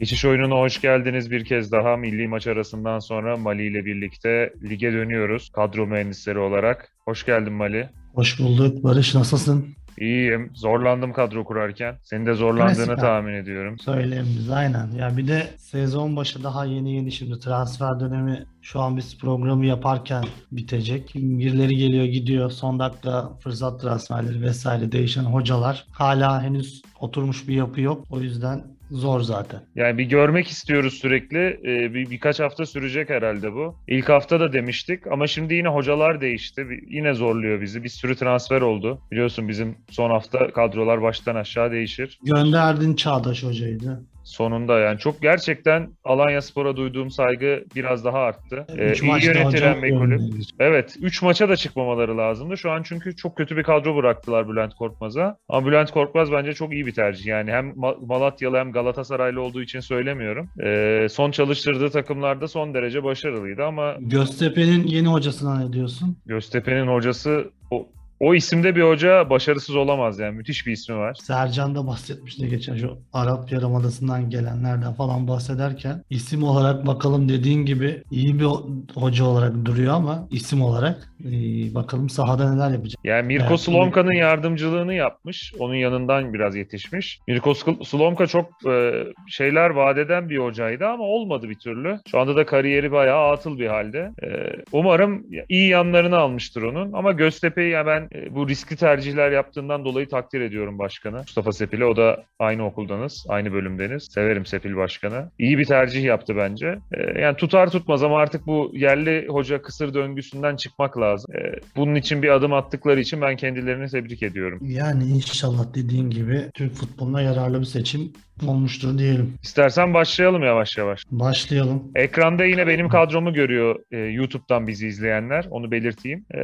Geçiş oyununa hoş geldiniz bir kez daha. Milli maç arasından sonra Mali ile birlikte lige dönüyoruz kadro mühendisleri olarak. Hoş geldin Mali. Hoş bulduk. Barış nasılsın? İyiyim. Zorlandım kadro kurarken. Senin de zorlandığını Klasik tahmin ediyorum. Söyleyebiliriz aynen. Ya bir de sezon başı daha yeni yeni şimdi transfer dönemi şu an biz programı yaparken bitecek. Birileri geliyor gidiyor. Son dakika fırsat transferleri vesaire değişen hocalar. Hala henüz oturmuş bir yapı yok. O yüzden zor zaten. Yani bir görmek istiyoruz sürekli. Ee, bir, birkaç hafta sürecek herhalde bu. İlk hafta da demiştik ama şimdi yine hocalar değişti. Bir- Yine zorluyor bizi. Bir sürü transfer oldu. Biliyorsun bizim son hafta kadrolar baştan aşağı değişir. Gönderdin Çağdaş hocaydı. Sonunda yani çok gerçekten Alanya Spor'a duyduğum saygı biraz daha arttı. Ee, Üç iyi yönetilen bir kulüp. Evet 3 maça da çıkmamaları lazımdı. Şu an çünkü çok kötü bir kadro bıraktılar Bülent Korkmaz'a. Ama Bülent Korkmaz bence çok iyi bir tercih. Yani hem Ma- Malatyalı hem Galatasaraylı olduğu için söylemiyorum. Ee, son çalıştırdığı takımlarda son derece başarılıydı ama Göztepe'nin yeni hocasına ne diyorsun? Göztepe'nin hocası o, o isimde bir hoca başarısız olamaz yani. Müthiş bir ismi var. Sercan da bahsetmişti geçen şu Arap Yarımadası'ndan gelenlerden falan bahsederken isim olarak bakalım dediğin gibi iyi bir ho- hoca olarak duruyor ama isim olarak e, bakalım sahada neler yapacak. Yani Mirko Evet, Slomka'nın yardımcılığını yapmış. Onun yanından biraz yetişmiş. Mirko Slomka çok e, şeyler vaat eden bir hocaydı ama olmadı bir türlü. Şu anda da kariyeri bayağı atıl bir halde. E, umarım iyi yanlarını almıştır onun. Ama Göztepe'yi ya ben bu riskli tercihler yaptığından dolayı takdir ediyorum başkanı. Mustafa Sepil'i. O da aynı okuldanız, aynı bölümdeniz. Severim Sepil başkanı. İyi bir tercih yaptı bence. E, yani tutar tutmaz ama artık bu yerli hoca kısır döngüsünden çıkmak lazım. E, bunun için bir adım attıkları için ben kendilerini tebrik ediyorum. Yani inşallah dediğin gibi Türk futboluna yararlı bir seçim olmuştur diyelim. İstersen başlayalım yavaş yavaş. Başlayalım. Ekranda yine benim kadromu görüyor e, YouTube'dan bizi izleyenler. Onu belirteyim. E,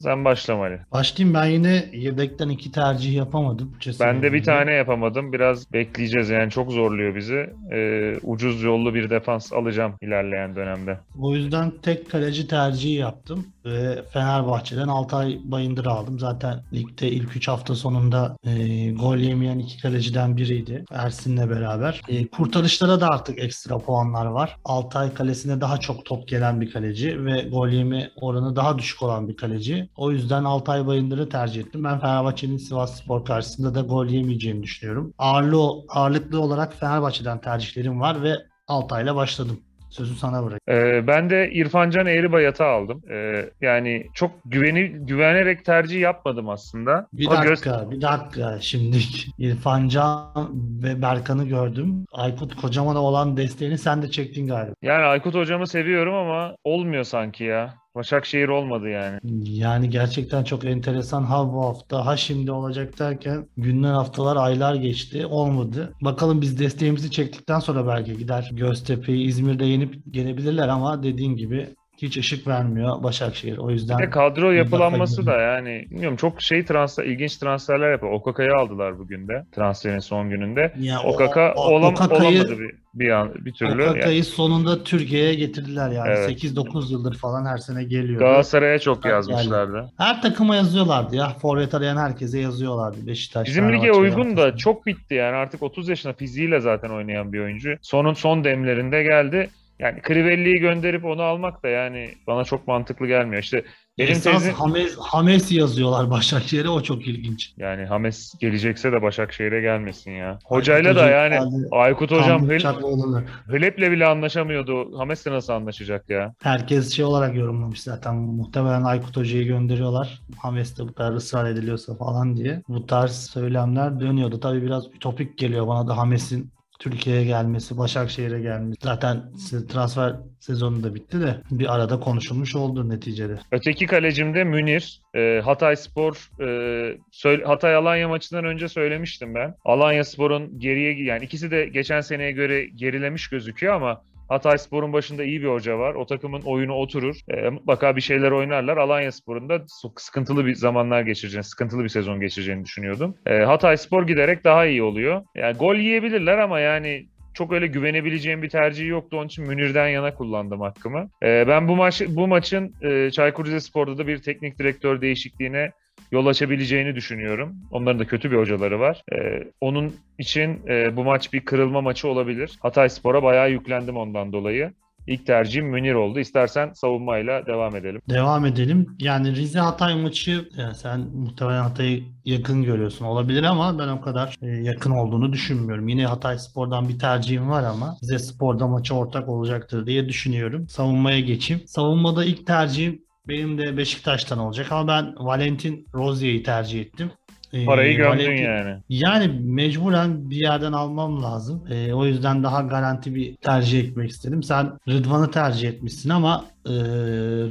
sen başlama Ali. Başlayayım ben yine yedekten iki tercih yapamadım. Cesur Ben de bir tane yapamadım. Biraz bekleyeceğiz yani çok zorluyor bizi. E, ucuz yollu bir defans alacağım ilerleyen dönemde. O yüzden tek kaleci tercihi yaptım ve Fenerbahçe'den Altay Bayındır aldım. Zaten ligde ilk 3 hafta sonunda e, gol yemeyen iki kaleciden biriydi Ersin'le beraber. E, kurtarışlara da artık ekstra puanlar var. Altay kalesine daha çok top gelen bir kaleci ve gol yeme oranı daha düşük olan bir kaleci. O yüzden Altay Bayındır'ı tercih ettim. Ben Fenerbahçe'nin Sivas Spor karşısında da gol yemeyeceğini düşünüyorum. Ağırlı, ağırlıklı olarak Fenerbahçe'den tercihlerim var ve Altay'la başladım. Sözü sana bırak. Ee, ben de İrfancan Eğribayat'ı aldım. Ee, yani çok güveni güvenerek tercih yapmadım aslında. Bir Ama göz- dakika, bir dakika. Şimdi İrfan Can ve Berkan'ı gördüm. Aykut Kocaman'a olan desteğini sen de çektin galiba. Yani Aykut hocamı seviyorum ama olmuyor sanki ya. Başakşehir olmadı yani. Yani gerçekten çok enteresan. Ha bu hafta, ha şimdi olacak derken günler, haftalar, aylar geçti. Olmadı. Bakalım biz desteğimizi çektikten sonra belki gider Göztepe'yi İzmir'de yenip gelebilirler ama dediğin gibi hiç ışık vermiyor Başakşehir. O yüzden de kadro yapılanması da yani bilmiyorum çok şey transfer ilginç transferler yapıyor. Okaka'yı aldılar bugün de transferin son gününde. ya o- Okaka o- olam, Okaka'yı- olamadı bir bir an bir türlü. Okaka'yı Yani sonunda Türkiye'ye getirdiler yani. Evet. 8-9 yıldır falan her sene geliyordu. Galatasaray'a çok Yani- yazmışlardı. Her takıma yazıyorlardı ya. Forvet arayan herkese yazıyorlardı. Beşiktaş, Bizim lige uygun da çok bitti yani artık 30 yaşında fiziğiyle zaten oynayan bir oyuncu. Sonun son demlerinde geldi. Yani Crivelli'yi gönderip onu almak da yani bana çok mantıklı gelmiyor. İşte benim Esas tezim Hames, Hames yazıyorlar Başakşehir'e o çok ilginç. yani Hames gelecekse de Başakşehir'e gelmesin ya. Aykut Hocayla da Hoca yani geldi, Aykut hocam Hıl-. Hılep'le bile anlaşamıyordu. Hames'le nasıl anlaşacak ya? Herkes şey olarak yorumlamış zaten. Muhtemelen Aykut Hoca'yı gönderiyorlar. Hames de bu kadar ısrar ediliyorsa falan diye. Bu tarz söylemler dönüyordu. Tabii biraz ütopik geliyor bana da Hames'in Türkiye'ye gelmesi, Başakşehir'e gelmesi. Zaten transfer sezonu da bitti de bir arada konuşulmuş oldu neticede. Öteki kalecim Münir. Ee, Hatay Spor, e, Hatay Alanya maçından önce söylemiştim ben. Alanya Spor'un geriye yani ikisi de geçen seneye göre gerilemiş gözüküyor ama Hatay Spor'un başında iyi bir hoca var. O takımın oyunu oturur. Ee, mutlaka bir şeyler oynarlar. Alanya Spor'un da sıkıntılı bir zamanlar geçireceğini, sıkıntılı bir sezon geçireceğini düşünüyordum. Ee, Hatay Spor giderek daha iyi oluyor. Yani gol yiyebilirler ama yani çok öyle güvenebileceğim bir tercih yoktu. Onun için Münir'den yana kullandım hakkımı. Ee, ben bu maç bu maçın e, Çaykur Rizespor'da da bir teknik direktör değişikliğine yol açabileceğini düşünüyorum. Onların da kötü bir hocaları var. E, onun için e, bu maç bir kırılma maçı olabilir. Hatay Spor'a bayağı yüklendim ondan dolayı. İlk tercihim Münir oldu. İstersen savunmayla devam edelim. Devam edelim. Yani Rize Hatay maçı yani sen muhtemelen Hatay'ı yakın görüyorsun olabilir ama ben o kadar e, yakın olduğunu düşünmüyorum. Yine Hatay Spor'dan bir tercihim var ama Rize Spor'da maça ortak olacaktır diye düşünüyorum. Savunmaya geçeyim. Savunmada ilk tercihim benim de Beşiktaş'tan olacak ama ben Valentin Rozier'i tercih ettim. E, Parayı gömdün Valentin- yani. Yani mecburen bir yerden almam lazım. Ee, o yüzden daha garanti bir tercih etmek istedim. Sen Rıdvan'ı tercih etmişsin ama e,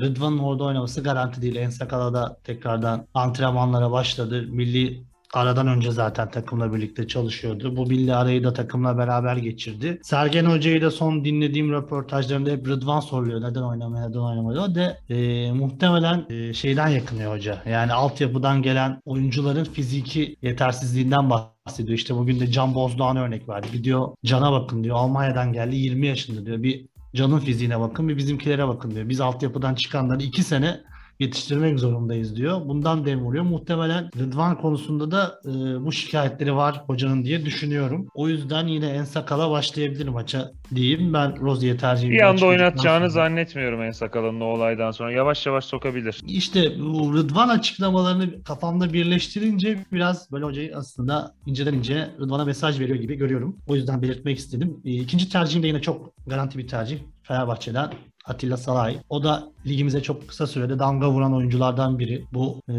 Rıdvan'ın orada oynaması garanti değil. Ensakala da tekrardan antrenmanlara başladı. Milli aradan önce zaten takımla birlikte çalışıyordu. Bu milli arayı da takımla beraber geçirdi. Sergen Hoca'yı da son dinlediğim röportajlarında hep Rıdvan soruyor. Neden oynamıyor, neden oynamıyor? O da e, muhtemelen e, şeyden yakınıyor hoca. Yani altyapıdan gelen oyuncuların fiziki yetersizliğinden bahsediyor. İşte bugün de Can Bozdoğan örnek verdi. Gidiyor Can'a bakın diyor. Almanya'dan geldi 20 yaşında diyor. Bir Can'ın fiziğine bakın bir bizimkilere bakın diyor. Biz altyapıdan çıkanları 2 sene yetiştirmek zorundayız diyor. Bundan dem vuruyor. Muhtemelen Rıdvan konusunda da e, bu şikayetleri var hocanın diye düşünüyorum. O yüzden yine en sakala başlayabilir maça diyeyim. Ben Rozier'i tercih Bir anda oynatacağını sonra. zannetmiyorum en sakalının o olaydan sonra. Yavaş yavaş sokabilir. İşte bu Rıdvan açıklamalarını kafamda birleştirince biraz böyle hocayı aslında inceden ince Rıdvan'a mesaj veriyor gibi görüyorum. O yüzden belirtmek istedim. E, İkinci tercihim de yine çok garanti bir tercih. Fenerbahçe'den Atilla Salay. O da ligimize çok kısa sürede damga vuran oyunculardan biri. Bu e,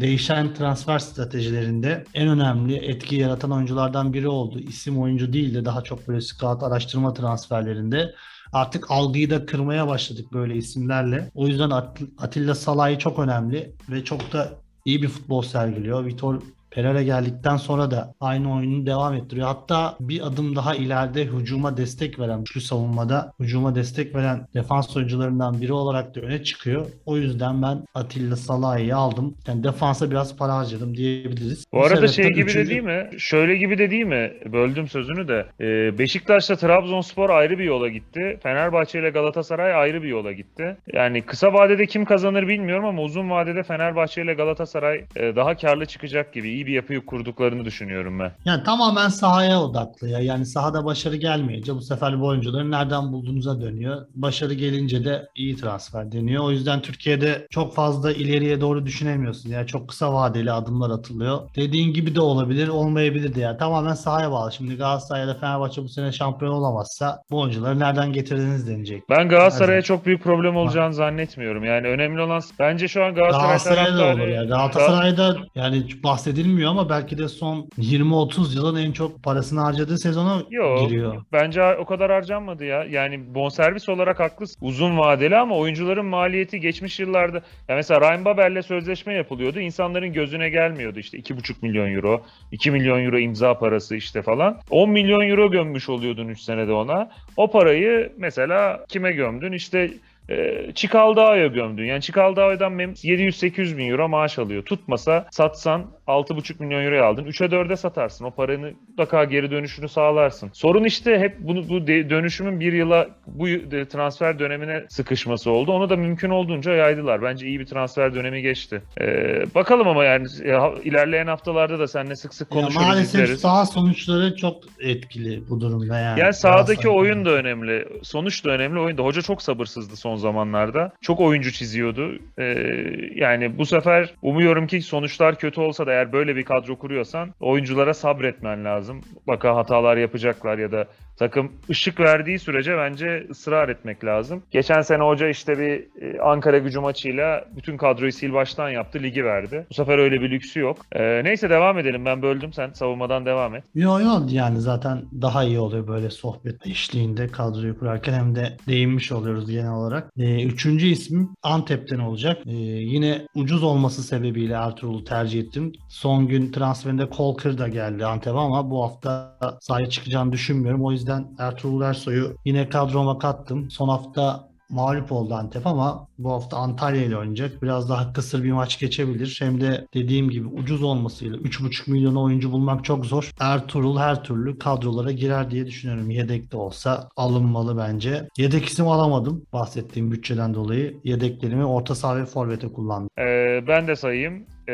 değişen transfer stratejilerinde en önemli etki yaratan oyunculardan biri oldu. İsim oyuncu değil de daha çok böyle scout araştırma transferlerinde artık algıyı da kırmaya başladık böyle isimlerle. O yüzden At- Atilla Salay çok önemli ve çok da iyi bir futbol sergiliyor. Vitor Pereira geldikten sonra da aynı oyunu devam ettiriyor. Hatta bir adım daha ileride hücuma destek veren, şu savunmada hücuma destek veren defans oyuncularından biri olarak da öne çıkıyor. O yüzden ben Atilla Salah'ı aldım. Yani defansa biraz para harcadım diyebiliriz. Bu arada şey gibi de üçüncü- değil mi? Şöyle gibi de değil mi? Böldüm sözünü de. Ee, Beşiktaş'la Trabzonspor ayrı bir yola gitti. Fenerbahçe ile Galatasaray ayrı bir yola gitti. Yani kısa vadede kim kazanır bilmiyorum ama uzun vadede Fenerbahçe ile Galatasaray e, daha karlı çıkacak gibi. İyi bir yapıyı kurduklarını düşünüyorum ben. Yani tamamen sahaya odaklı ya. Yani sahada başarı gelmeyince bu sefer bu oyuncuları nereden bulduğunuza dönüyor. Başarı gelince de iyi transfer deniyor. O yüzden Türkiye'de çok fazla ileriye doğru düşünemiyorsun. Yani çok kısa vadeli adımlar atılıyor. Dediğin gibi de olabilir, olmayabilir de ya. Tamamen sahaya bağlı. Şimdi Galatasaray ya da Fenerbahçe bu sene şampiyon olamazsa bu oyuncuları nereden getirdiniz denecek. Ben Galatasaray'a çok büyük problem olacağını zannetmiyorum. Yani önemli olan bence şu an Galatasaray Galatasaray'da taraftarı olur ya. Galatasaray'da yani hiç bahsedilmiyor ama belki de son 20-30 yılın en çok parasını harcadığı sezona Yok. giriyor. Bence o kadar harcanmadı ya. Yani bonservis olarak haklısın. Uzun vadeli ama oyuncuların maliyeti geçmiş yıllarda ya mesela Ryan Babel'le sözleşme yapılıyordu. İnsanların gözüne gelmiyordu işte 2,5 milyon euro, 2 milyon euro imza parası işte falan. 10 milyon euro gömmüş oluyordun 3 senede ona. O parayı mesela kime gömdün? İşte e, Çikaldao'ya gömdün. Yani Çikaldao'dan mem- 700-800 bin euro maaş alıyor. Tutmasa satsan 6,5 milyon euroya aldın. 3'e 4'e satarsın. O paranın mutlaka geri dönüşünü sağlarsın. Sorun işte hep bunu bu dönüşümün bir yıla bu transfer dönemine sıkışması oldu. Onu da mümkün olduğunca yaydılar. Bence iyi bir transfer dönemi geçti. Ee, bakalım ama yani ya, ilerleyen haftalarda da seninle sık sık Ya konuşuruz, maalesef izleriz. saha sonuçları çok etkili bu durumda yani. Yani sahadaki oyun da önemli. Sonuç da önemli. Oyun da. Hoca çok sabırsızdı son zamanlarda. Çok oyuncu çiziyordu. Ee, yani bu sefer umuyorum ki sonuçlar kötü olsa da eğer böyle bir kadro kuruyorsan oyunculara sabretmen lazım. Baka hatalar yapacaklar ya da takım ışık verdiği sürece bence ısrar etmek lazım. Geçen sene hoca işte bir e, Ankara gücü maçıyla bütün kadroyu sil baştan yaptı, ligi verdi. Bu sefer öyle bir lüksü yok. Ee, neyse devam edelim. Ben böldüm. Sen savunmadan devam et. Yo yo yani zaten daha iyi oluyor böyle sohbet eşliğinde kadroyu kurarken hem de değinmiş oluyoruz genel olarak. Ee, üçüncü ismim Antep'ten olacak. Ee, yine ucuz olması sebebiyle Ertuğrul'u tercih ettim. Son gün transferinde Kolkır da geldi Antep'e ama bu hafta sahaya çıkacağını düşünmüyorum. O yüzden Ertuğrul Ersoy'u yine kadroma kattım. Son hafta mağlup oldu Antep ama bu hafta Antalya ile oynayacak. Biraz daha kısır bir maç geçebilir. Hem de dediğim gibi ucuz olmasıyla 3,5 milyona oyuncu bulmak çok zor. Ertuğrul her türlü kadrolara girer diye düşünüyorum. Yedek de olsa alınmalı bence. Yedek isim alamadım bahsettiğim bütçeden dolayı. Yedeklerimi orta saha ve forvete kullandım. Ee, ben de sayayım. Ee,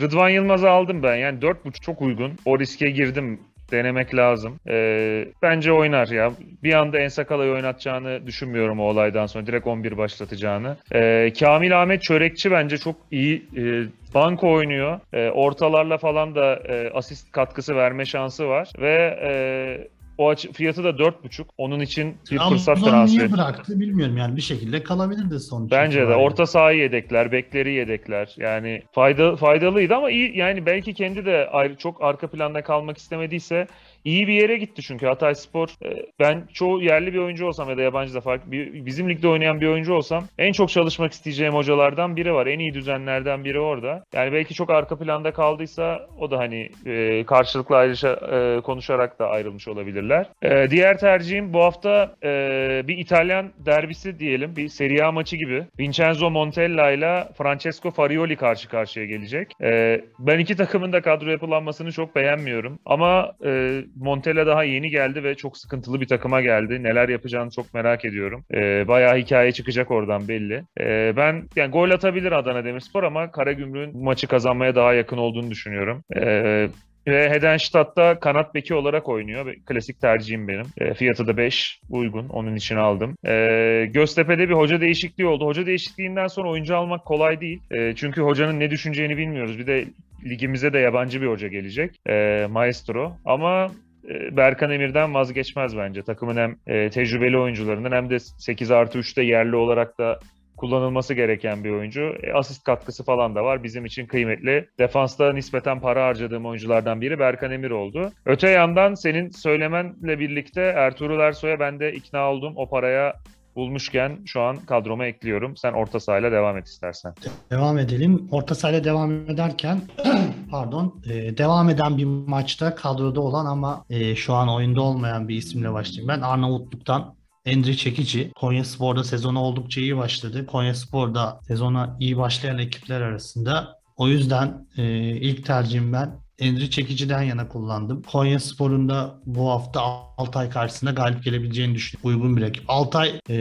Rıdvan Yılmaz'ı aldım ben. Yani 4.5 çok uygun. O riske girdim. Denemek lazım. Ee, bence oynar ya. Bir anda Ensakala'yı oynatacağını düşünmüyorum o olaydan sonra. Direkt 11 başlatacağını. Ee, Kamil Ahmet Çörekçi bence çok iyi. E, banko oynuyor. E, ortalarla falan da e, asist katkısı verme şansı var. Ve e, o açı, fiyatı da 4.5. Onun için bir fırsat Trabzon transferi. niye bıraktı bilmiyorum yani bir şekilde kalabilirdi sonuç Bence de itibariyle. orta sahayı yedekler, bekleri yedekler. Yani fayda faydalıydı ama iyi yani belki kendi de ayrı çok arka planda kalmak istemediyse iyi bir yere gitti çünkü Hatay Spor. e, Ben çoğu yerli bir oyuncu olsam ya da yabancı da fark bizim ligde oynayan bir oyuncu olsam en çok çalışmak isteyeceğim hocalardan biri var. En iyi düzenlerden biri orada. Yani belki çok arka planda kaldıysa o da hani e, karşılıklı ayrışa, e, konuşarak da ayrılmış olabilirler. E, diğer tercihim bu hafta bir İtalyan derbisi diyelim. Bir Serie A maçı gibi. Vincenzo Montella ile Francesco Farioli karşı karşıya gelecek. Ben iki takımın da kadro yapılanmasını çok beğenmiyorum. Ama Montella daha yeni geldi ve çok sıkıntılı bir takıma geldi. Neler yapacağını çok merak ediyorum. E, bayağı hikaye çıkacak oradan belli. E, ben yani gol atabilir Adana Demirspor ama Karagümrük'ün maçı kazanmaya daha yakın olduğunu düşünüyorum. E, ve Hedenstadt'ta kanat beki olarak oynuyor. Klasik tercihim benim. E, fiyatı da 5. Uygun. Onun için aldım. E, Göztepe'de bir hoca değişikliği oldu. Hoca değişikliğinden sonra oyuncu almak kolay değil. E, çünkü hocanın ne düşüneceğini bilmiyoruz. Bir de ligimize de yabancı bir hoca gelecek. E, Maestro. Ama Berkan Emir'den vazgeçmez bence. Takımın hem e, tecrübeli oyuncularından hem de 8 artı 3'te yerli olarak da kullanılması gereken bir oyuncu. E, asist katkısı falan da var. Bizim için kıymetli. Defansta nispeten para harcadığım oyunculardan biri Berkan Emir oldu. Öte yandan senin söylemenle birlikte Ertuğrul Ersoy'a ben de ikna oldum. O paraya bulmuşken şu an kadroma ekliyorum. Sen orta sahayla devam et istersen. Devam edelim. Orta sahayla devam ederken pardon e, devam eden bir maçta kadroda olan ama e, şu an oyunda olmayan bir isimle başlayayım. Ben Arnavutluk'tan Endri Çekici. Konya Spor'da sezonu oldukça iyi başladı. Konya Spor'da sezona iyi başlayan ekipler arasında. O yüzden e, ilk tercihim ben Endri Çekici'den yana kullandım. Konya Spor'un da bu hafta Altay karşısında galip gelebileceğini düşünüyorum. Uygun bir rakip. Altay e,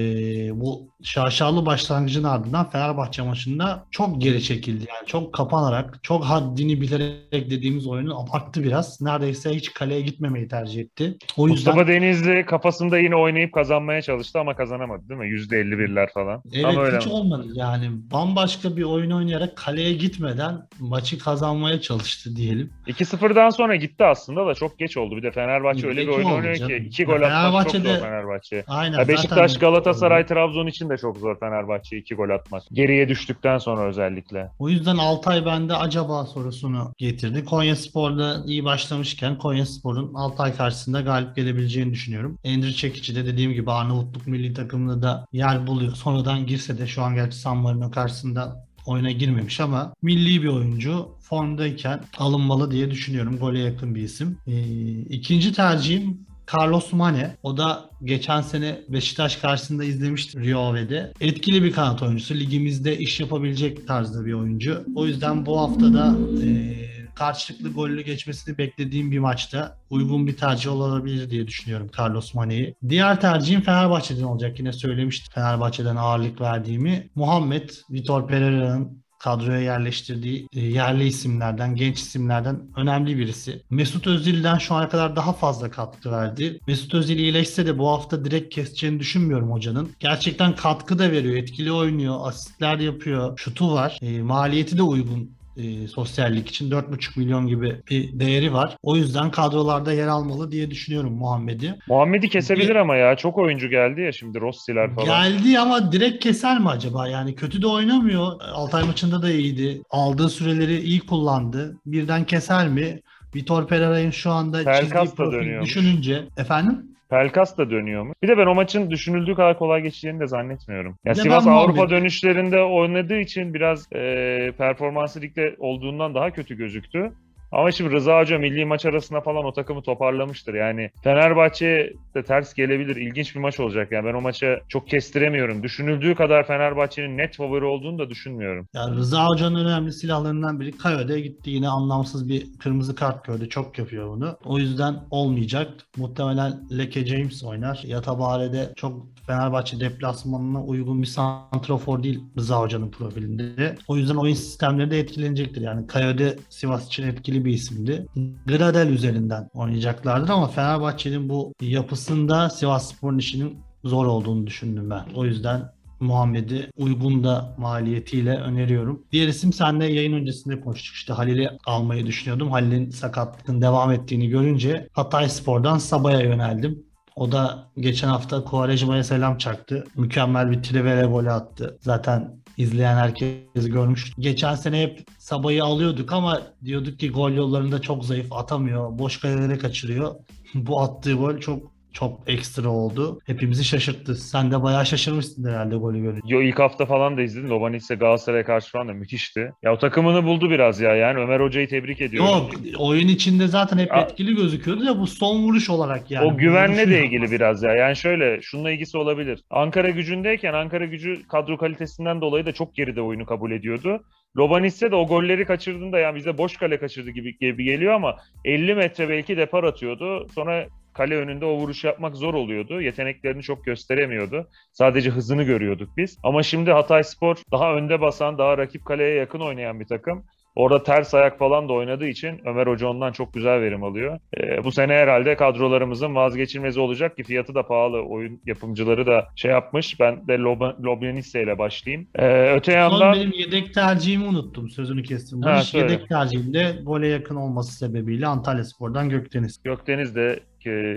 bu şaşalı başlangıcın ardından Fenerbahçe maçında çok geri çekildi. Yani çok kapanarak, çok haddini bilerek dediğimiz oyunu abarttı biraz. Neredeyse hiç kaleye gitmemeyi tercih etti. O yüzden Mustafa Denizli kafasında yine oynayıp kazanmaya çalıştı ama kazanamadı değil mi? %51'ler falan. Evet Tam öyle hiç mi? olmadı. Yani bambaşka bir oyun oynayarak kaleye gitmeden maçı kazanmaya çalıştı diyelim. 2-0'dan sonra gitti aslında da çok geç oldu. Bir de Fenerbahçe öyle bir oyun oynuyor ki canım. 2 Ya gol atmak çok zor Fenerbahçe'ye. Aynen. Ya Beşiktaş, zaten- Galatasaray, Trabzon için de çok zor Fenerbahçe 2 gol atmak. Geriye düştükten sonra özellikle. O yüzden Altay bende acaba sorusunu getirdi. Konya Spor'da iyi başlamışken Konya Spor'un Altay karşısında galip gelebileceğini düşünüyorum. Endri Çekici de dediğim gibi Arnavutluk milli takımında da yer buluyor. Sonradan girse de şu an gerçi San Marino karşısında oyuna girmemiş ama milli bir oyuncu formdayken alınmalı diye düşünüyorum. Gole yakın bir isim. Ee, ikinci tercihim Carlos Mane. O da geçen sene Beşiktaş karşısında izlemiştim Rio Ave'de. Etkili bir kanat oyuncusu. Ligimizde iş yapabilecek tarzda bir oyuncu. O yüzden bu haftada e, karşılıklı gollü geçmesini beklediğim bir maçta uygun bir tercih olabilir diye düşünüyorum Carlos Mane'yi. Diğer tercihim Fenerbahçe'den olacak. Yine söylemiştim Fenerbahçe'den ağırlık verdiğimi. Muhammed Vitor Pereira'nın kadroya yerleştirdiği e, yerli isimlerden, genç isimlerden önemli birisi. Mesut Özil'den şu ana kadar daha fazla katkı verdi. Mesut Özil iyileşse de bu hafta direkt keseceğini düşünmüyorum hocanın. Gerçekten katkı da veriyor, etkili oynuyor, asistler yapıyor, şutu var. E, maliyeti de uygun e, sosyallik için 4,5 milyon gibi bir değeri var. O yüzden kadrolarda yer almalı diye düşünüyorum Muhammed'i. Muhammed'i kesebilir ama ya. Çok oyuncu geldi ya şimdi Rossi'ler falan. Geldi ama direkt keser mi acaba? Yani kötü de oynamıyor. Altay maçında da iyiydi. Aldığı süreleri iyi kullandı. Birden keser mi? Vitor Pereira'nın şu anda Pelkas çizdiği profil dönüyormuş. düşününce efendim Pelkas da dönüyor mu? Bir de ben o maçın düşünüldüğü kadar kolay geçeceğini de zannetmiyorum. Ya de Sivas Avrupa Muhammed'i- dönüşlerinde oynadığı için biraz e, performansı ligde olduğundan daha kötü gözüktü. Ama şimdi Rıza Hoca milli maç arasında falan o takımı toparlamıştır. Yani Fenerbahçe de ters gelebilir. İlginç bir maç olacak. Yani ben o maça çok kestiremiyorum. Düşünüldüğü kadar Fenerbahçe'nin net favori olduğunu da düşünmüyorum. Ya Rıza Hoca'nın önemli silahlarından biri Kayo'da gitti yine anlamsız bir kırmızı kart gördü. Çok yapıyor bunu. O yüzden olmayacak. Muhtemelen Leke James oynar. Yatabare'de çok Fenerbahçe deplasmanına uygun bir santrofor değil Rıza Hoca'nın profilinde. O yüzden oyun sistemleri de etkilenecektir. Yani Kayode Sivas için etkili bir isimdi. Gradel üzerinden oynayacaklardır ama Fenerbahçe'nin bu yapısında Sivas Spor'un işinin zor olduğunu düşündüm ben. O yüzden Muhammed'i uygun da maliyetiyle öneriyorum. Diğer isim senle yayın öncesinde konuştuk. İşte Halil'i almayı düşünüyordum. Halil'in sakatlığın devam ettiğini görünce Hatay Spor'dan Sabah'a yöneldim. O da geçen hafta Kuvarejma'ya selam çaktı. Mükemmel bir trivele golü attı. Zaten izleyen herkes görmüş. Geçen sene hep Sabah'ı alıyorduk ama diyorduk ki gol yollarında çok zayıf atamıyor. Boş kalelere kaçırıyor. Bu attığı gol çok çok ekstra oldu. Hepimizi şaşırttı. Sen de bayağı şaşırmışsın herhalde golü görünce. Yo ilk hafta falan da izledim. Lobanitse Galatasaray'a karşı falan da müthişti. Ya o takımını buldu biraz ya. Yani Ömer Hoca'yı tebrik ediyorum. Yok oyun içinde zaten hep Ya- etkili gözüküyordu ya bu son vuruş olarak yani. o güvenle de ilgili biraz ya. Yani şöyle şununla ilgisi olabilir. Ankara gücündeyken Ankara gücü kadro kalitesinden dolayı da çok geride oyunu kabul ediyordu. Lobanitse de o golleri kaçırdığında yani bize boş kale kaçırdı gibi, gibi geliyor ama 50 metre belki depar atıyordu. Sonra kale önünde o vuruş yapmak zor oluyordu. Yeteneklerini çok gösteremiyordu. Sadece hızını görüyorduk biz. Ama şimdi Hatay Spor daha önde basan, daha rakip kaleye yakın oynayan bir takım. Orada ters ayak falan da oynadığı için Ömer Hoca ondan çok güzel verim alıyor. Ee, bu sene herhalde kadrolarımızın vazgeçilmezi olacak ki fiyatı da pahalı. Oyun yapımcıları da şey yapmış. Ben de Lob- Lobyanitse ile başlayayım. Ee, öte Son yandan benim yedek tercihimi unuttum. Sözünü kestim. Ha, yedek tercihimde gole yakın olması sebebiyle Antalya Spor'dan Gökdeniz. Gökdeniz de e,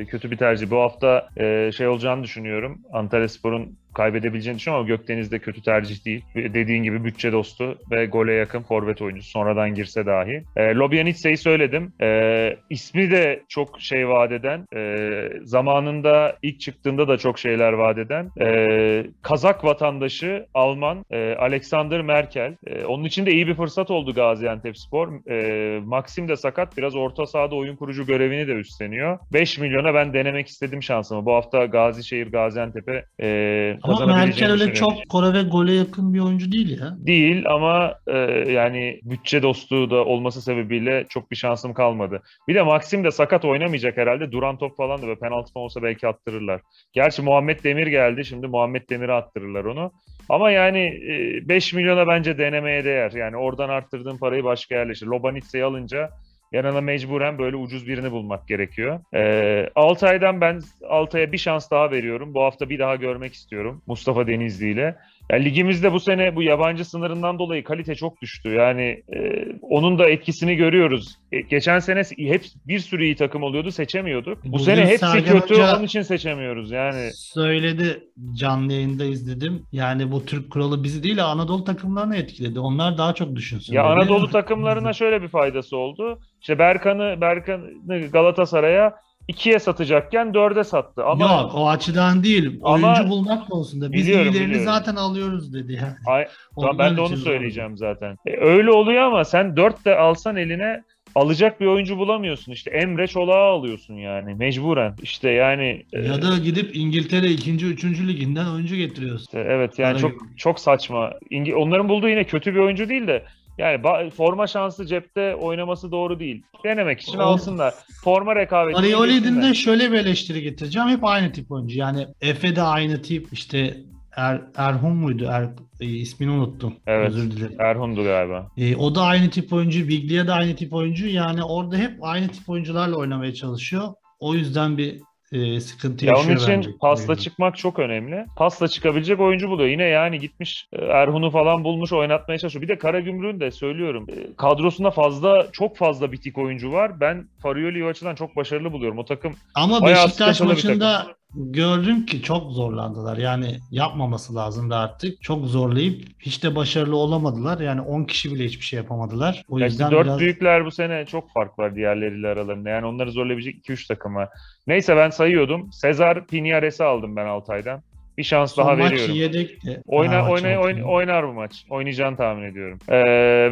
kötü bir tercih. Bu hafta e, şey olacağını düşünüyorum. Antalya Spor'un kaybedebileceğini düşünüyorum ama Gökdeniz de kötü tercih değil. Dediğin gibi bütçe dostu ve gole yakın forvet oyuncusu. Sonradan girse dahi. E, Lobyanitse'yi söyledim. E, ismi de çok şey vaat eden. e, zamanında ilk çıktığında da çok şeyler vaat eden. e, Kazak vatandaşı Alman e, Alexander Merkel. E, onun için de iyi bir fırsat oldu Gaziantepspor. E, Maxim de sakat. Biraz orta sahada oyun kurucu görevini de üstleniyor. 5 milyona ben denemek istedim şansımı. Bu hafta Gazişehir Gaziantep'e e, Ama Merkel öyle çok kore ve gole yakın bir oyuncu değil ya. Değil ama e, yani bütçe dostluğu da olması sebebiyle çok bir şansım kalmadı. Bir de Maxim de sakat oynamayacak herhalde. Duran top falan da ve penaltı falan olsa belki attırırlar. Gerçi Muhammed Demir geldi. Şimdi Muhammed Demir'e attırırlar onu. Ama yani e, 5 milyona bence denemeye değer. Yani oradan arttırdığın parayı başka yerleştir. Lobanitse'yi alınca yanına mecburen böyle ucuz birini bulmak gerekiyor. Ee, Altay'dan ben Altay'a bir şans daha veriyorum. Bu hafta bir daha görmek istiyorum Mustafa Denizli ile. Yani ligimizde bu sene bu yabancı sınırından dolayı kalite çok düştü. Yani e, onun da etkisini görüyoruz. E, geçen sene hep bir sürü iyi takım oluyordu, seçemiyorduk. Bu Bugün sene hepsi Sergen kötü, Hoca- onun için seçemiyoruz. Yani Söyledi canlı yayında izledim. Yani bu Türk kuralı bizi değil Anadolu takımlarını etkiledi. Onlar daha çok düşünsün. Ya. Anadolu takımlarına şöyle bir faydası oldu. İşte Berkan'ı Berkan'ı Galatasaray'a ikiye satacakken dörde sattı. Ama Yok o açıdan değil. Ama- Oyuncu bulmak konusunda. Biz Biliyorum, iyilerini biliyorum. zaten alıyoruz dedi yani. Ay- Tamam, ben de onu söyleyeceğim zaten. E, öyle oluyor ama sen dört de alsan eline alacak bir oyuncu bulamıyorsun. İşte Emre Çolak'ı alıyorsun yani mecburen. İşte yani e, Ya da gidip İngiltere 2. 3. liginden oyuncu getiriyorsun. işte evet yani Para çok gibi. çok saçma. İngi- onların bulduğu yine kötü bir oyuncu değil de yani forma şansı cepte oynaması doğru değil. Denemek için alsınlar. Forma rekabeti. Arioli'nin de şöyle bir eleştiri getireceğim. Hep aynı tip oyuncu. Yani Efe de aynı tip. İşte er, Erhun muydu? Er, e, ismini unuttum. Evet. Özür dilerim. Erhun'du galiba. E, o da aynı tip oyuncu. Biglia da aynı tip oyuncu. Yani orada hep aynı tip oyuncularla oynamaya çalışıyor. O yüzden bir e, sıkıntı Ya yaşıyor onun için bence. pasla çıkmak çok önemli. Pasla çıkabilecek oyuncu buluyor. Yine yani gitmiş e, Erhun'u falan bulmuş oynatmaya çalışıyor. Bir de Karagümrük'ün de söylüyorum e, kadrosunda fazla çok fazla bitik oyuncu var. Ben Farioli'yi o açıdan çok başarılı buluyorum. O takım Ama Beşiktaş maçında gördüm ki çok zorlandılar. Yani yapmaması lazımdı artık. Çok zorlayıp hiç de başarılı olamadılar. Yani 10 kişi bile hiçbir şey yapamadılar. O Ya işte yüzden dört biraz büyükler bu sene çok fark var diğerleriyle aralarında. Yani onları zorlayabilecek 2-3 takım var. Neyse ben sayıyordum. Sezar Piniares'i aldım ben Altay'dan. Bir şans Son daha maç veriyorum. yedekti. Oyna, Fenerbahçe oyna, maçında. oyn- oynar bu maç. Oynayacağını tahmin ediyorum. Ee,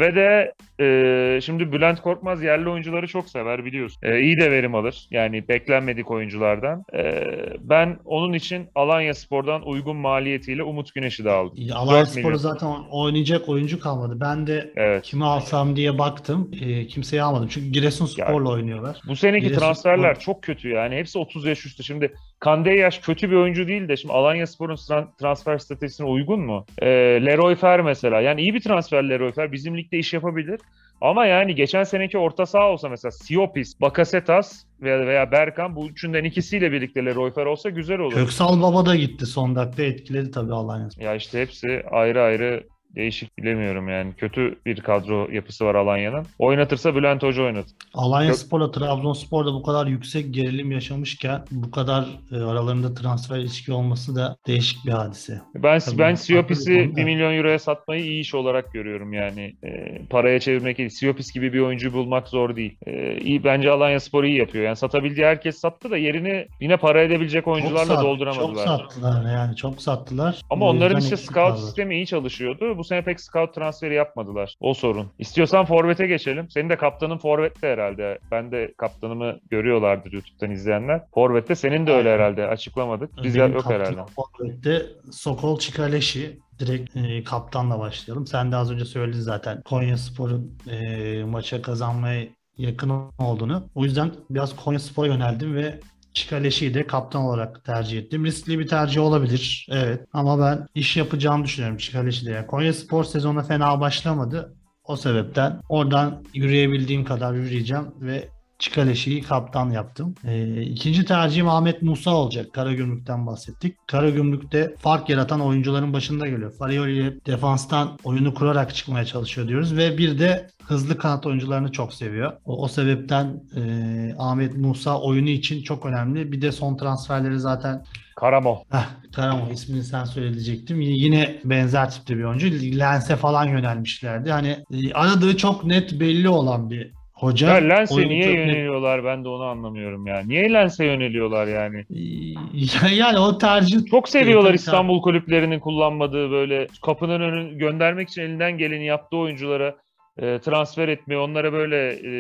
ve de e, şimdi Bülent Korkmaz yerli oyuncuları çok sever biliyorsun. Ee, iyi de verim alır. Yani beklenmedik oyunculardan. Ee, ben onun için Alanya Spor'dan uygun maliyetiyle Umut Güneş'i de aldım. Ya, Alanya 4 milyon. Spor'u zaten oynayacak oyuncu kalmadı. Ben de Evet. kimi alsam diye baktım. E, kimseyi almadım. Çünkü Giresunspor'la oynuyorlar. Bu seneki Giresun- transferler çok kötü yani. Hepsi 30 yaş üstü. Şimdi Kandeyaş kötü bir oyuncu değil de şimdi Alanya Spor'un tran- transfer stratejisine uygun mu? Ee, Leroy Fer mesela. Yani iyi bir transfer Leroy Fer. Bizim ligde iş yapabilir. Ama yani geçen seneki orta saha olsa mesela Siopis, Bakasetas veya, veya Berkan bu üçünden ikisiyle birlikte Leroy Fer olsa güzel olur. Köksal Baba da gitti son dakika etkiledi tabii Alanya. Ya işte hepsi ayrı ayrı değişik bilemiyorum yani. Kötü bir kadro yapısı var Alanya'nın. Oynatırsa Bülent Hoca oynatır. Alanya Yok. Spor'la Trabzonspor'da bu kadar yüksek gerilim yaşamışken bu kadar e, aralarında transfer ilişki olması da değişik bir hadise. Ben Tabii, ben Siopis'i konuda. 1 milyon euroya satmayı iyi iş olarak görüyorum yani. E, paraya çevirmek değil. Siopis gibi bir oyuncu bulmak zor değil. E, iyi bence Alanya Spor iyi yapıyor. Yani satabildiği herkes sattı da yerini yine para edebilecek oyuncularla çok sat- dolduramadılar. Çok sattılar yani çok sattılar. Ama onların işte scout kaldı. sistemi iyi çalışıyordu. Bu sene pek scout transferi yapmadılar. O sorun. İstiyorsan forvete geçelim. Senin de kaptanın forvette herhalde. Ben de kaptanımı görüyorlardır YouTube'dan izleyenler. Forvette senin de öyle herhalde. Açıklamadık. Biz Benim yok herhalde. Forvet'te Sokol Çikaleşi direkt e, kaptanla başlayalım. Sen de az önce söyledin zaten Konya Spor'un e, maça kazanmaya yakın olduğunu. O yüzden biraz Konya Spor'a yöneldim ve Çikaleşi'yi de kaptan olarak tercih ettim. Riskli bir tercih olabilir. Evet. Ama ben iş yapacağını düşünüyorum Çikaleşi'de. Yani Konya Spor sezonu fena başlamadı. O sebepten oradan yürüyebildiğim kadar yürüyeceğim ve Çikaleşi'yi kaptan yaptım. Ee, ikinci tercihim Ahmet Musa olacak. Karagümrük'ten bahsettik. Karagümrük'te fark yaratan oyuncuların başında geliyor. Farioli defanstan oyunu kurarak çıkmaya çalışıyor diyoruz ve bir de hızlı kanat oyuncularını çok seviyor. O, o sebepten e, Ahmet Musa oyunu için çok önemli. Bir de son transferleri zaten Karamo. Heh, Karamo ismini sen söyleyecektim. Yine benzer tipte bir oyuncu. Lens'e falan yönelmişlerdi. Hani e, aradığı çok net belli olan bir hoca. Ya Lens'e niye çok yöneliyorlar ben de onu anlamıyorum ya. Niye Lens'e yöneliyorlar yani? Yani o tercih Çok seviyorlar İstanbul kulüplerinin kullanmadığı böyle kapının önünü göndermek için elinden geleni yaptığı oyunculara e, transfer etmeye, onlara böyle e,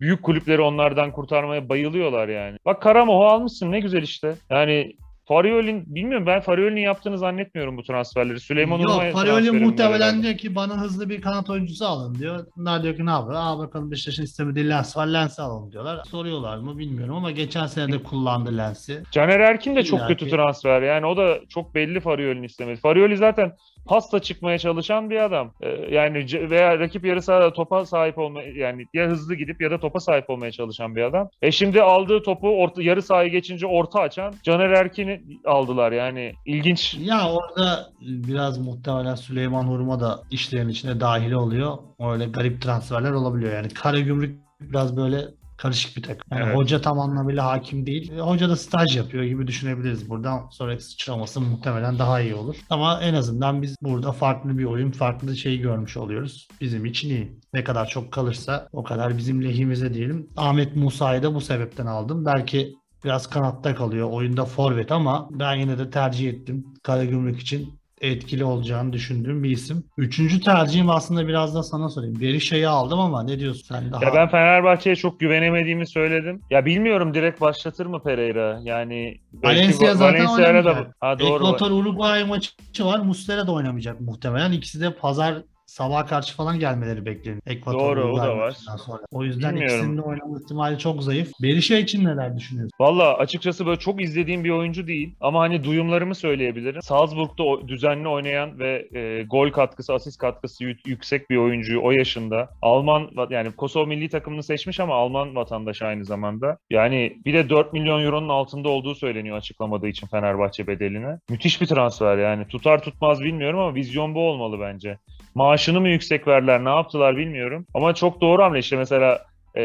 büyük kulüpleri onlardan kurtarmaya bayılıyorlar yani. Bak Karamoh'u almışsın ne güzel işte. Yani Farioli'nin bilmiyorum ben Farioli'nin yaptığını zannetmiyorum bu transferleri. Süleyman Yok Urma'ya Farioli transferi mi muhtemelen diyor ki bana hızlı bir kanat oyuncusu alın diyor. Bunlar diyor ki ne yapıyor? Aa bakalım Beşiktaş'ın istemediği Lens var Lens'i alalım diyorlar. Soruyorlar mı bilmiyorum ama geçen sene de kullandı Lens'i. Caner Erkin de çok İlla kötü ki. transfer. Yani o da çok belli Farioli'nin istemedi. Farioli zaten pasta çıkmaya çalışan bir adam. Ee, yani veya rakip yarı sahada topa sahip olma yani ya hızlı gidip ya da topa sahip olmaya çalışan bir adam. E şimdi aldığı topu orta, yarı sahaya geçince orta açan Caner Erkin'i aldılar yani. ilginç. Ya orada biraz muhtemelen Süleyman Hurma da işlerin içine dahil oluyor. Öyle garip transferler olabiliyor. Yani Karagümrük biraz böyle karışık bir takım. Yani Evet. hoca tam anlamıyla hakim değil. E, Hoca da staj yapıyor gibi düşünebiliriz. Buradan sonraki sıçraması muhtemelen daha iyi olur. Ama en azından biz burada farklı bir oyun, farklı şeyi görmüş oluyoruz. Bizim için iyi. Ne kadar çok kalırsa o kadar bizim lehimize diyelim. Ahmet Musa'yı da bu sebepten aldım. Belki biraz kanatta kalıyor. Oyunda forvet ama ben yine de tercih ettim. Karagümrük için etkili olacağını düşündüğüm bir isim. Üçüncü tercihim aslında biraz da sana sorayım. Berisha'yı aldım ama ne diyorsun sen daha? Ya ben Fenerbahçe'ye çok güvenemediğimi söyledim. Ya bilmiyorum direkt başlatır mı Pereira? Yani Valencia Va- zaten Valencia'yla da ha doğru. Ekvator Uruguay maçı var. Muslera da oynamayacak muhtemelen. İkisi de pazar sabah karşı falan gelmeleri bekleniyor. Ekvator Doğru, o da var. Sonra. O yüzden Bilmiyorum. ikisinin de oynama ihtimali çok zayıf. Berisha için neler düşünüyorsun? Valla açıkçası böyle çok izlediğim bir oyuncu değil ama hani duyumlarımı söyleyebilirim. Salzburg'da düzenli oynayan ve e, gol katkısı, asist katkısı yü- yüksek bir oyuncuyu o yaşında. Alman yani Kosova milli takımını seçmiş ama Alman vatandaş aynı zamanda. Yani bir de 4 milyon euronun altında olduğu söyleniyor açıklamadığı için Fenerbahçe bedeline. Müthiş bir transfer yani. Tutar tutmaz bilmiyorum ama vizyon bu olmalı bence. Maaşını mı yüksek verdiler, ne yaptılar bilmiyorum. Ama çok doğru hamle işte mesela e,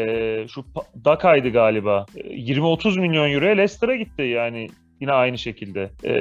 şu Daka'ydı galiba. E, 20-30 milyon euroya Leicester'a gitti yani yine aynı şekilde. E,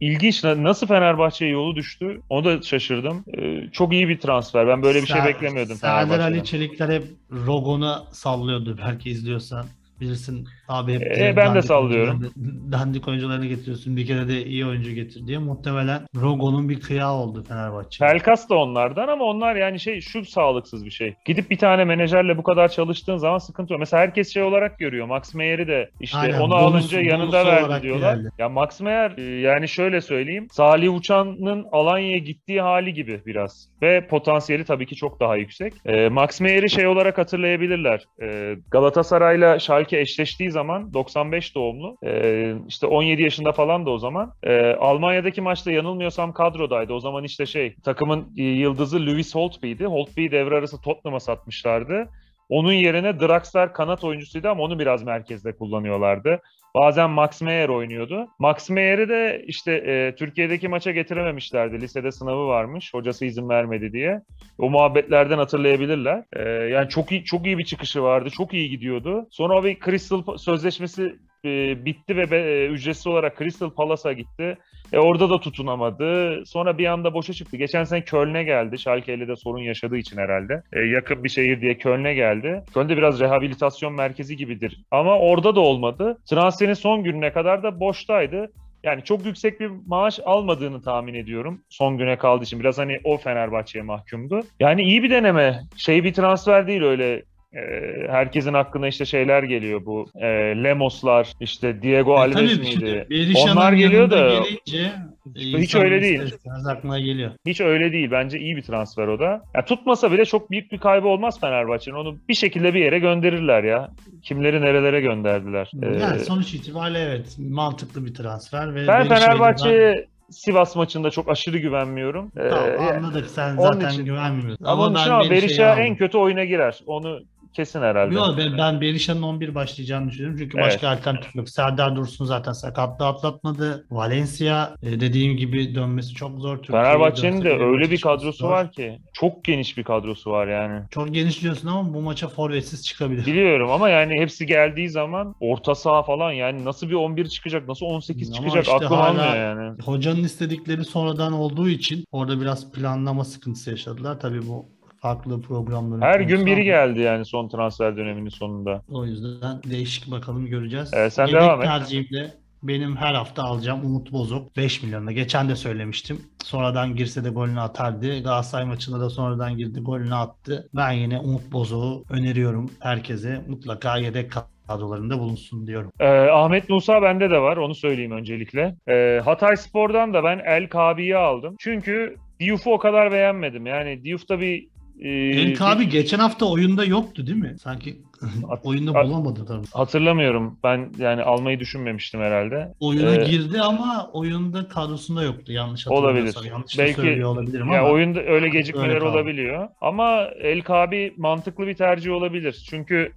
ilginç Na- nasıl Fenerbahçe'ye yolu düştü onu da şaşırdım. E, çok iyi bir transfer. Ben böyle bir şey Ser- beklemiyordum Serdar. Ali Çelikler hep Rogon'a sallıyordu belki izliyorsan. Bilirsin abi hep E, ben de sallıyorum. Dandik oyuncularını getiriyorsun. Bir kere de iyi oyuncu getir diye. Muhtemelen Rogo'nun bir kıyağı oldu Fenerbahçe. Pelkas da onlardan ama onlar yani şey şu sağlıksız bir şey. Gidip bir tane menajerle bu kadar çalıştığın zaman sıkıntı yok. Mesela herkes şey olarak görüyor. Max Meyer'i de işte Aynen, onu bonus- alınca yanında verdi diyorlar. geldi. Ya Max Meyer e, yani şöyle söyleyeyim. Salih Uçan'ın Alanya'ya gittiği hali gibi biraz. Ve potansiyeli tabii ki çok daha yüksek. E, Max Meyer'i şey olarak hatırlayabilirler. E, Galatasaray'la Schalke eşleştiği zaman 95 doğumlu. E, işte 17 yaşında falan da o zaman. E, Almanya'daki maçta yanılmıyorsam kadrodaydı. O zaman işte şey takımın yıldızı Lewis Holtby'di. Holtby'yi devre arası Tottenham'a satmışlardı. Onun yerine Draxler kanat oyuncusuydu ama onu biraz merkezde kullanıyorlardı. Bazen Max Meyer oynuyordu. Max Meyer'i de işte e, Türkiye'deki maça getirememişlerdi. Lisede sınavı varmış. Hocası izin vermedi diye. O muhabbetlerden hatırlayabilirler. E, yani çok iyi çok iyi bir çıkışı vardı. Çok iyi gidiyordu. Sonra bir Crystal sözleşmesi e, bitti ve be- e, ücretsiz olarak Crystal Palace'a gitti. E, orada da tutunamadı. Sonra bir anda boşa çıktı. Geçen sene Köln'e geldi. Schalke'yle de sorun yaşadığı için herhalde. E, yakın bir şehir diye Köln'e geldi. Köln'de biraz rehabilitasyon merkezi gibidir. Ama orada da olmadı. Transferin son gününe kadar da boştaydı. Yani çok yüksek bir maaş almadığını tahmin ediyorum. Son güne kaldığı için. Biraz hani o Fenerbahçe'ye mahkumdu. Yani iyi bir deneme. Şey bir transfer değil öyle herkesin aklına işte şeyler geliyor bu e, Lemoslar işte Diego E, Alves tabii miydi? Onlar geliyor da gelince hiç insanın öyle değil. aklına geliyor. Hiç öyle değil. Bence iyi bir transfer o da. Ya tutmasa bile çok büyük bir kaybı olmaz Fenerbahçe'nin. Onu bir şekilde bir yere gönderirler ya. Kimleri nerelere gönderdiler. Ee, Yani sonuç itibariyle evet mantıklı bir transfer ve ben Fenerbahçe'ye Sivas maçında çok aşırı güvenmiyorum. Ee, Tamam ya- anladık sen zaten için- güvenmiyorsun. ama onun için ama aldım. en kötü oyuna girer. Onu kesin herhalde. Yok ben, ben Berisha'nın 11 başlayacağını düşünüyorum. Çünkü Evet. başka alternatif yok. Serdar Dursun zaten sakatlığı atlatmadı. Valencia e, dediğim gibi dönmesi çok zor. Türkiye'ye Fenerbahçe'nin de öyle bir kadrosu zor. var ki. Çok geniş bir kadrosu var yani. Çok geniş diyorsun ama bu maça forvetsiz çıkabilir. Biliyorum ama yani hepsi geldiği zaman orta saha falan yani nasıl bir 11 çıkacak, nasıl 18 Ama çıkacak işte aklım almıyor yani. Hocanın istedikleri sonradan olduğu için orada biraz planlama sıkıntısı yaşadılar. Tabii bu farklı programların Her gün biri geldi yani son transfer döneminin sonunda. O yüzden değişik bakalım göreceğiz. Evet, sen Yedek devam et. tercihimde benim her hafta alacağım Umut Bozok 5 milyonuna. Geçen de söylemiştim. Sonradan girse de golünü atardı. Galatasaray maçında da sonradan girdi golünü attı. Ben yine Umut Bozok'u öneriyorum herkese. Mutlaka yedek kadrolarında bulunsun diyorum. Ee, Ahmet Musa bende de var onu söyleyeyim öncelikle. Ee, Hatay Spor'dan da ben El Kabi'yi aldım. Çünkü Diouf'u o kadar beğenmedim. Yani Diouf'ta bir e, Erik abi geçen hafta oyunda yoktu değil mi? Sanki oyunda at- bulamadı tabii. hatırlamıyorum. Ben yani almayı düşünmemiştim herhalde. Oyuna Ee, girdi ama oyunda kadrosunda yoktu yanlış Olabilir. Yanlış Belki- söylüyor olabilirim Ya ama oyunda öyle gecikmeler öyle kaldı. olabiliyor. Ama El Kabi mantıklı bir tercih olabilir. Çünkü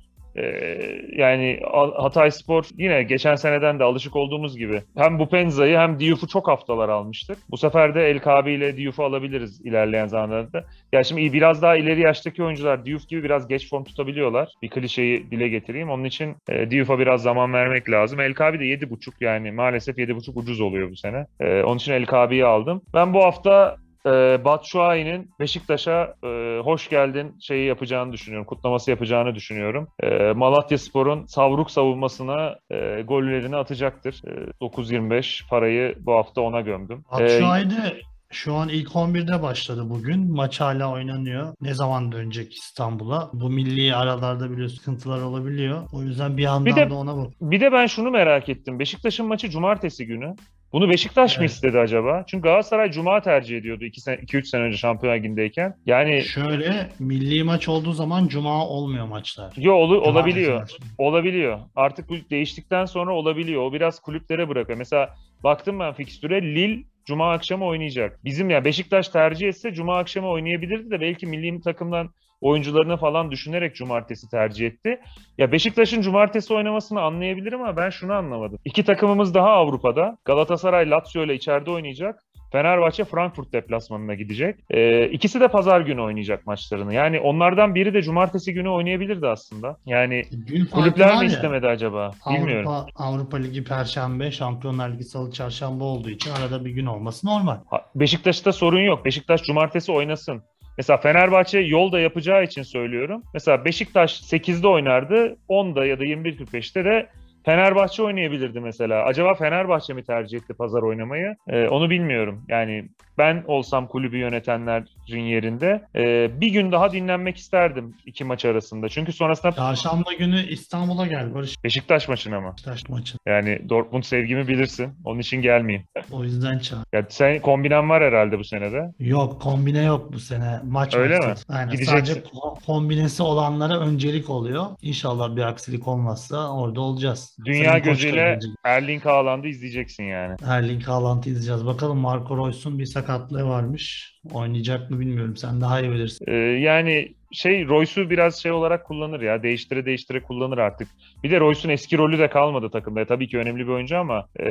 yani A- Hatay Spor yine geçen seneden de alışık olduğumuz gibi hem Bupenza'yı hem Diouf'u çok haftalar almıştık. Bu sefer de El Kabi ile Diouf'u alabiliriz ilerleyen zamanlarda. Ya şimdi biraz daha ileri yaştaki oyuncular Diouf gibi biraz geç form tutabiliyorlar. Bir klişeyi dile getireyim. Onun için e, Diouf'a biraz zaman vermek lazım. El Kabi de 7.5 yani maalesef 7.5 ucuz oluyor bu sene. E, onun için El Kabi'yi aldım. Ben bu hafta e, Batshuayi'nin Beşiktaş'a e, hoş geldin şeyi yapacağını düşünüyorum. Kutlaması yapacağını düşünüyorum. E, Malatya Spor'un savruk savunmasına e, gollerini atacaktır. E, 9.25 parayı bu hafta ona gömdüm. Batshuayi de şu an ilk 11'de başladı bugün. Maç hala oynanıyor. Ne zaman dönecek İstanbul'a? Bu milli aralarda biliyorsun sıkıntılar olabiliyor. O yüzden bir yandan Bir de- da ona bak. bir de ben şunu merak ettim. Beşiktaş'ın maçı cumartesi günü. Bunu Beşiktaş mı Evet. istedi acaba? Çünkü Galatasaray cuma tercih ediyordu 2-3 sene önce Şampiyonlar Ligi'ndeyken. Yani Şöyle milli maç olduğu zaman cuma olmuyor maçlar. yo olu- olabiliyor. maçı. Olabiliyor. Artık bu değiştikten sonra olabiliyor. O biraz kulüplere bırakıyor. Mesela baktım ben fikstüre Lille Cuma akşamı oynayacak. Bizim ya Beşiktaş tercih etse Cuma akşamı oynayabilirdi de belki milli takımdan oyuncularını falan düşünerek cumartesi tercih etti. Ya Beşiktaş'ın cumartesi oynamasını anlayabilirim ama ben şunu anlamadım. İki takımımız daha Avrupa'da. Galatasaray Lazio ile içeride oynayacak. Fenerbahçe Frankfurt deplasmanına gidecek. Ee, ikisi de pazar günü oynayacak maçlarını. Yani onlardan biri de cumartesi günü oynayabilirdi aslında. Yani Gün farkı kulüpler mi istemedi acaba? Bilmiyorum. Avrupa, Avrupa Ligi Perşembe, Şampiyonlar Ligi Salı Çarşamba olduğu için arada bir gün olması normal. Beşiktaş'ta sorun yok. Beşiktaş cumartesi oynasın. Mesela Fenerbahçe yolda yapacağı için söylüyorum. Mesela Beşiktaş 8'de oynardı. 10'da ya da 21.45'te de Fenerbahçe oynayabilirdi mesela. Acaba Fenerbahçe mi tercih etti pazar oynamayı? Ee, onu bilmiyorum. Yani ben olsam kulübü yönetenlerin yerinde e, bir gün daha dinlenmek isterdim iki maç arasında. Çünkü sonrasında Çarşamba günü İstanbul'a gel Barış Beşiktaş maçına mı? Beşiktaş maçı. Yani Dortmund sevgimi bilirsin. Onun için gelmeyeyim. O yüzden çağır. Ya sen kombinen var herhalde bu senede. Yok kombine yok bu sene. Maç Öyle maksat. Aynen. Gideceksin. Sadece ko- kombinesi olanlara öncelik oluyor. İnşallah bir aksilik olmazsa orada olacağız. Dünya Sayın gözüyle. Erling Haaland'ı izleyeceksin yani. Erling Haaland'ı izleyeceğiz. Bakalım Marco Reus'un bir sakatlığı varmış. Oynayacak mı bilmiyorum. Sen daha iyi bilirsin. Ee, yani şey Royce'u biraz şey olarak kullanır ya. Değiştire değiştire kullanır artık. Bir de Royce'un eski rolü de kalmadı takımda. E, Tabii ki önemli bir oyuncu ama e,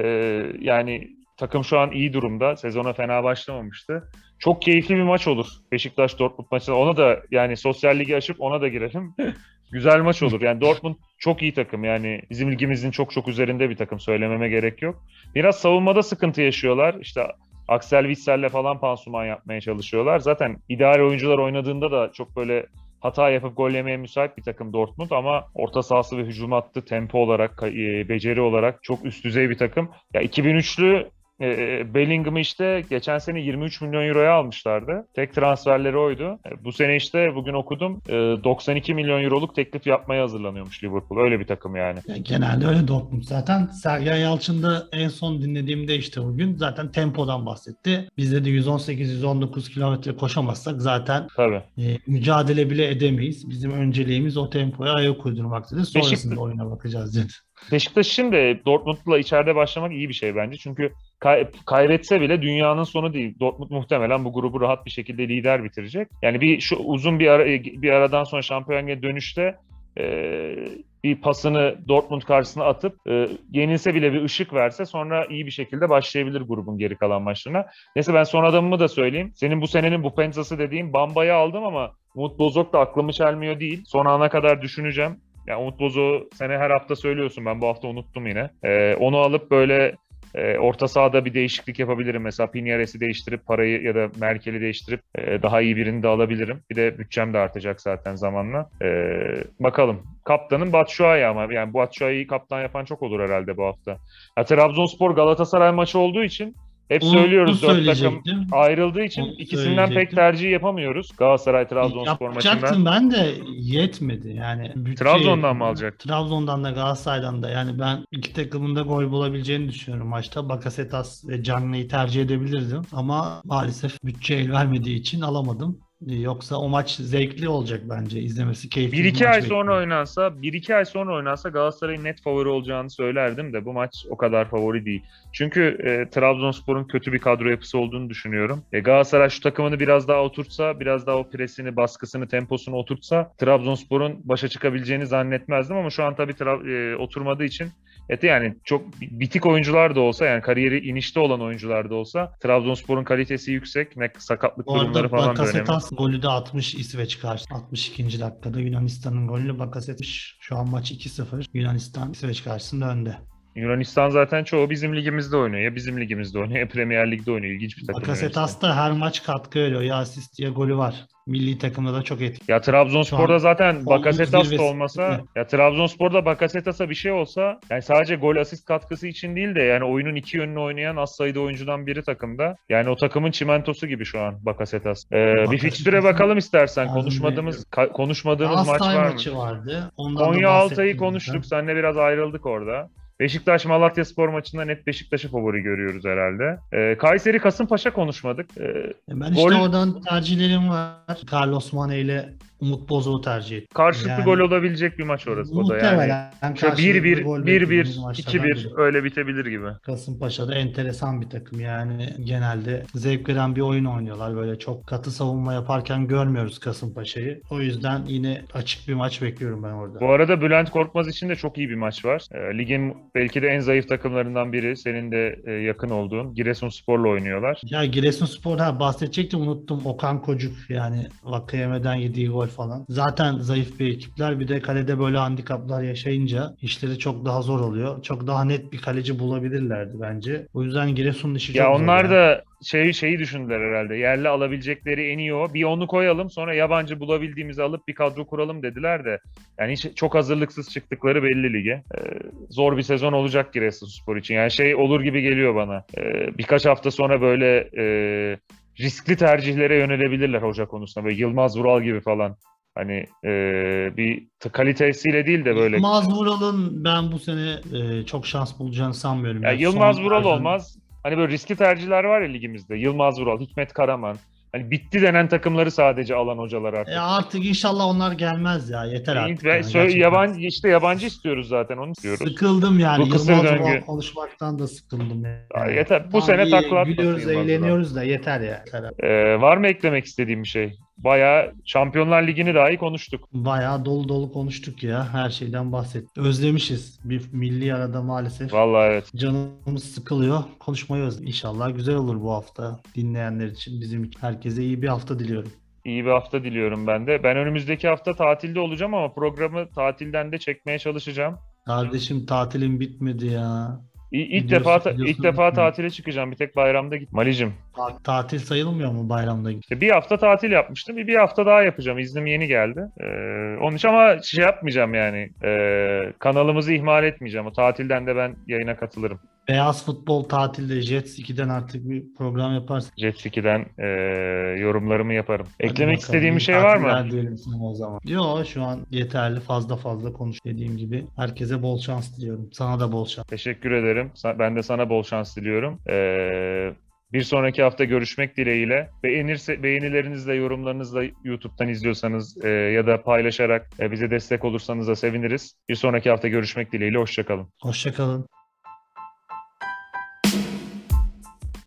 yani takım şu an iyi durumda. Sezona fena başlamamıştı. Çok keyifli bir maç olur. Beşiktaş Dortmund maçı. Ona da yani sosyal ligi açıp ona da girelim. Güzel maç olur. Yani Dortmund çok iyi takım. Yani bizim ligimizin çok çok üzerinde bir takım. Söylememe gerek yok. Biraz savunmada sıkıntı yaşıyorlar. İşte Axel Witsel'le falan pansuman yapmaya çalışıyorlar. Zaten ideal oyuncular oynadığında da çok böyle hata yapıp gol yemeye müsait bir takım Dortmund ama orta sahası ve hücum hattı tempo olarak, e, beceri olarak çok üst düzey bir takım. Ya 2003'lü e, Bellingham'ı işte geçen sene 23 milyon euroya almışlardı. Tek transferleri oydu. E, bu sene işte bugün okudum e, 92 milyon euroluk teklif yapmaya hazırlanıyormuş Liverpool. Öyle bir takım yani. Yani genelde öyle Dortmund zaten. Sergen Yalçın da en son dinlediğimde işte bugün zaten tempodan bahsetti. Bizde de 118-119 kilometre koşamazsak zaten Tabii. e, mücadele bile edemeyiz. Bizim önceliğimiz o tempoya ayak uydurmak dedi. Sonrasında Beşiktaş- oyuna bakacağız dedi. Beşiktaş de Dortmund'la içeride başlamak iyi bir şey bence. Çünkü kay- kaybetse bile dünyanın sonu değil. Dortmund muhtemelen bu grubu rahat bir şekilde lider bitirecek. Yani bir şu uzun bir ara, bir aradan sonra şampiyonluğa dönüşte e, bir pasını Dortmund karşısına atıp e, yenilse bile bir ışık verse sonra iyi bir şekilde başlayabilir grubun geri kalan maçlarına. Neyse ben son adamımı da söyleyeyim. Senin bu senenin bu pensası dediğim Bamba'yı aldım ama Umut Bozok da aklımı çelmiyor değil. Son ana kadar düşüneceğim. Ya Umut Bozok'u sene her hafta söylüyorsun. Ben bu hafta unuttum yine. Ee, onu alıp böyle e, orta sahada bir değişiklik yapabilirim. Mesela Pinyares'i değiştirip parayı ya da Merkel'i değiştirip e, daha iyi birini de alabilirim. Bir de bütçem de artacak zaten zamanla. Ee, bakalım. Kaptanın Batshuayi ama yani Batshuayi'yi kaptan yapan çok olur herhalde bu hafta. Ya, Trabzonspor Galatasaray maçı olduğu için hep Onu söylüyoruz dört takım ayrıldığı için Onu ikisinden pek tercih yapamıyoruz Galatasaray Trabzonspor maçında. Yapacaktım ben de yetmedi. Yani bütçe Trabzon'dan mı alacak? Trabzon'dan da Galatasaray'dan da. Yani ben iki takımın da gol bulabileceğini düşünüyorum maçta. Bakasetas ve Canlı'yı tercih edebilirdim. Ama maalesef bütçe el vermediği için alamadım. Yoksa o maç zevkli olacak bence. izlemesi keyifli bir 1-2 maç ay sonra bekliyorum. oynansa, 1-2 ay sonra oynansa Galatasaray'ın net favori olacağını söylerdim de bu maç o kadar favori değil. Çünkü e, Trabzonspor'un kötü bir kadro yapısı olduğunu düşünüyorum. E, Galatasaray şu takımını biraz daha oturtsa, biraz daha o presini, baskısını, temposunu oturtsa Trabzonspor'un başa çıkabileceğini zannetmezdim ama şu an tabii tra- e, oturmadığı için Evet yani çok bitik oyuncular da olsa yani kariyeri inişte olan oyuncular da olsa Trabzonspor'un kalitesi yüksek ne sakatlık Bu durumları falan da önemli. Bakasetas golü de atmış İsveç karşı. 62. dakikada Yunanistan'ın golünü Bakasetas. Şu an maç 2-0. Yunanistan İsveç karşısında önde. Yunanistan zaten çoğu bizim ligimizde oynuyor. Ya bizim ligimizde oynuyor ya Premier Lig'de oynuyor. İlginç bir takım. Bakasetas da her maç katkı veriyor. Ya asist ya golü var. Milli takımda da çok etkili. Ya Trabzonspor'da zaten Bakasetas da olmasa ya Trabzonspor'da Bakasetas'a bir şey olsa yani sadece gol asist katkısı için değil de yani oyunun iki yönünü oynayan az sayıda oyuncudan biri takımda. Yani o takımın çimentosu gibi şu an Bakasetas. Ee, bir Bakasetas'ın fikstüre bakalım istersen. Konuşmadığımız ka- konuşmadığımız maç var mı? maçı vardı. Ondan da Konya Altay'ı konuştuk. Seninle biraz ayrıldık orada. Beşiktaş Malatya Spor maçında net Beşiktaş'ı favori görüyoruz herhalde. Ee, Kayseri Kasımpaşa konuşmadık. Ee, Ben işte Gol- oradan tercihlerim var. Carlos Mane ile Umut Bozok'u tercih ettim. karşılıklı Yani- gol olabilecek bir maç orası o da yani. Muhtemelen Şöyle karşılıklı 1-1, gol 1-1, beklediğimiz maçlardan 2-1 biri. öyle bitebilir gibi. Kasımpaşa'da enteresan bir takım yani genelde zevk veren bir oyun oynuyorlar. Böyle çok katı savunma yaparken görmüyoruz Kasımpaşa'yı. O yüzden yine açık bir maç bekliyorum ben orada. Bu arada Bülent Korkmaz için de çok iyi bir maç var. Ee, ligin belki de en zayıf takımlarından biri. Senin de e, yakın olduğun Giresunspor'la oynuyorlar. Ya Giresunspor'da bahsedecektim unuttum. Okan Kocuk yani Vakayeme'den yediği gol gol falan. Zaten zayıf bir ekipler. Bir de kalede böyle handikaplar yaşayınca işleri çok daha zor oluyor. Çok daha net bir kaleci bulabilirlerdi bence. O yüzden Giresun'un işi Ya çok zor onlar yani. da şey şeyi düşündüler herhalde. Yerli alabilecekleri en iyi o. Bir onu koyalım sonra yabancı bulabildiğimizi alıp bir kadro kuralım dediler de. Yani hiç çok hazırlıksız çıktıkları belli lige. Ee, zor bir sezon olacak Giresunspor için. Yani şey olur gibi geliyor bana. Ee, birkaç hafta sonra böyle e, riskli tercihlere yönelebilirler hoca konusunda. Böyle Yılmaz Vural gibi falan. Hani e, bir kalitesiyle değil de böyle. Yılmaz Vural'ın ben bu sene e, çok şans bulacağını sanmıyorum. Ya Yani Yılmaz son Vural olmaz. Hani böyle riskli tercihler var ya ligimizde. Yılmaz Vural, Hikmet Karaman. Hani bitti denen takımları sadece alan hocalar artık. E artık inşallah onlar gelmez ya. Yeter artık. Ve yani, gerçekten. yabancı işte yabancı istiyoruz zaten onu istiyoruz. Sıkıldım yani. Bu Yılmaz döngü. Konuşmaktan da sıkıldım. Yani. Ya yeter. Bu Tamam, sene takla Gülüyoruz, eğleniyoruz da yeter ya. Yeter. Ee, var mı eklemek istediğim bir şey? Bayağı Şampiyonlar Ligi'ni dahi konuştuk. Bayağı dolu dolu konuştuk ya. Her şeyden bahsettik. Özlemişiz. Bir milli arada maalesef. Vallahi evet. Canımız sıkılıyor. Konuşmayı özledim. İnşallah güzel olur bu hafta. Dinleyenler için, bizim için. Herkese iyi bir hafta diliyorum. İyi bir hafta diliyorum ben de. Ben önümüzdeki hafta tatilde olacağım ama programı tatilden de çekmeye çalışacağım. Kardeşim tatilim bitmedi ya. İ- İlk defa ilk defa tatile çıkacağım. Bir tek bayramda git. Malicim. Ta- tatil sayılmıyor mu bayramda? İşte bir hafta tatil yapmıştım. Bir, bir hafta daha yapacağım. İznim yeni geldi. Ee, onun için ama şey yapmayacağım yani. Ee, kanalımızı ihmal etmeyeceğim. O tatilden de ben yayına katılırım. Beyaz futbol tatilde Jets 2'den artık bir program yaparsın. Jet Ski'den ee, yorumlarımı yaparım. Hadi Eklemek bakalım, istediğim bir şey var mı? diyelim sana o zaman. Yok şu an yeterli fazla fazla konuş dediğim gibi. Herkese bol şans diliyorum. Sana da bol şans. Teşekkür ederim. Ben de sana bol şans diliyorum. Ee, bir sonraki hafta görüşmek dileğiyle. Beğenirse beğenilerinizle, yorumlarınızla YouTube'dan izliyorsanız e, ya da paylaşarak e, bize destek olursanız da seviniriz. Bir sonraki hafta görüşmek dileğiyle. Hoşçakalın. Hoşçakalın.